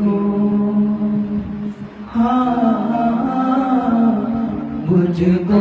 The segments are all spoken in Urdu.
مجھ کو ہاں مجھ کو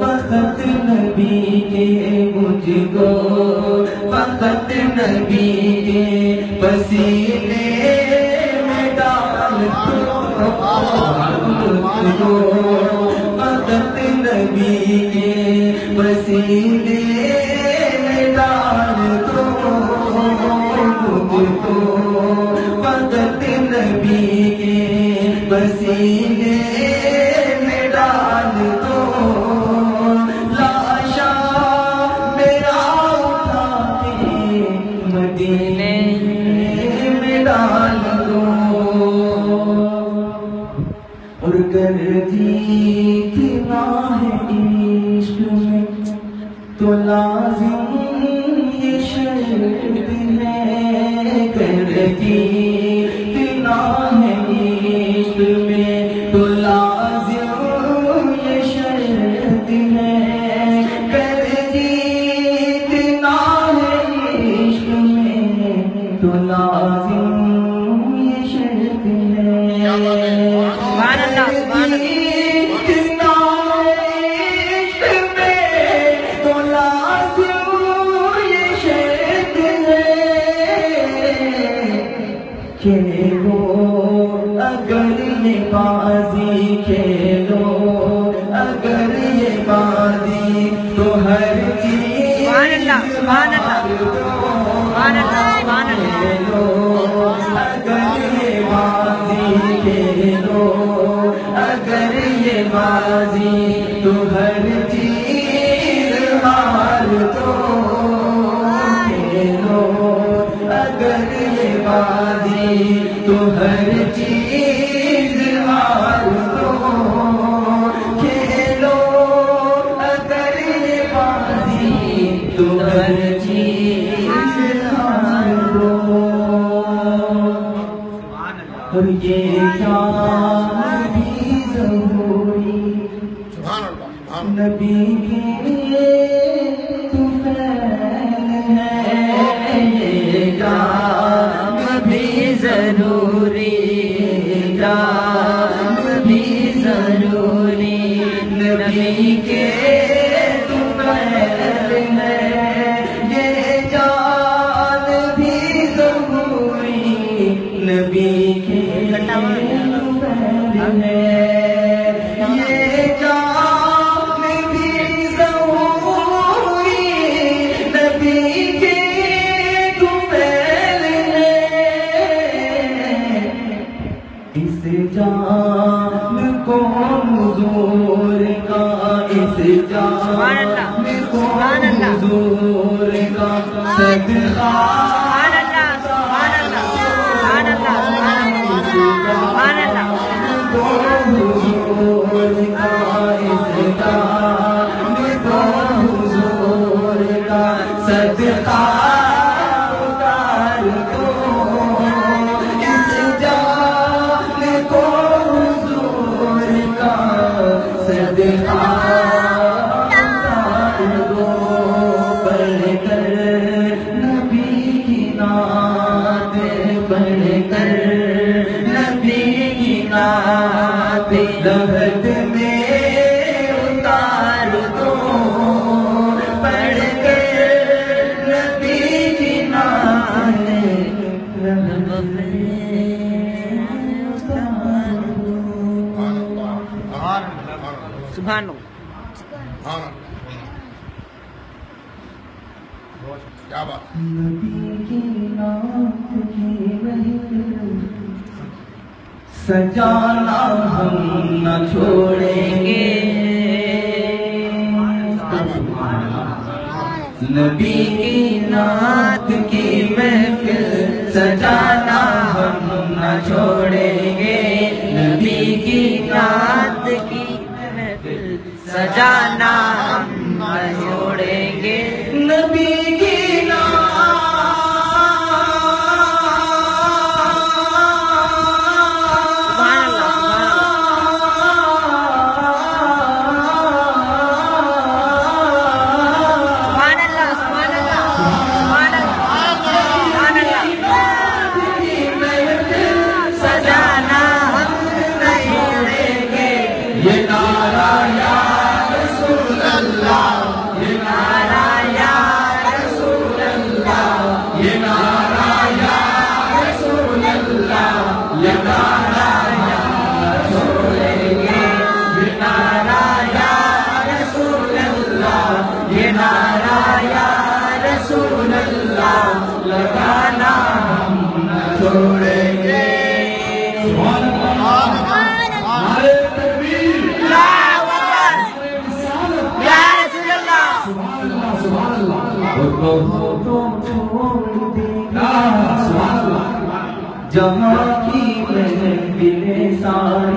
فقط نبی کے مجھ کو فقط نبی کے پسینے میں ڈال میں ڈال دو۔ لاشا میرا مدینے میں ڈال دو۔ اور گر عشق میں تو لازم یہ شرط ہے۔ گر کھیلو اگر یہ بازی کھیلو اگر یہ بازی تو ہر چیز سبحان اللہ، سبحان اللہ۔ سبحان اللہ، سبحان اللہ۔ کھیلو اگر یہ Subhanallah. Subhanallah. جان کو حضور کا اس سبحان جان اللہ، کو سبحان اللہ۔ حضور کا صدقہ۔ سبحان اللہ، سبحان اللہ، سبحان اللہ، سبحان اللہ، اتار دو۔ پڑھ کر نبی کی نان رحم نات کی محفل۔ سجانا ہم نہ چھوڑیں گے۔ نبی کی نات کی محفل سجانا ہم نہ چھوڑیں گے۔ نبی کی نات کی محفل سجانا ہم نہ چھوڑیں گے۔ جہاں کی میں محفل ساری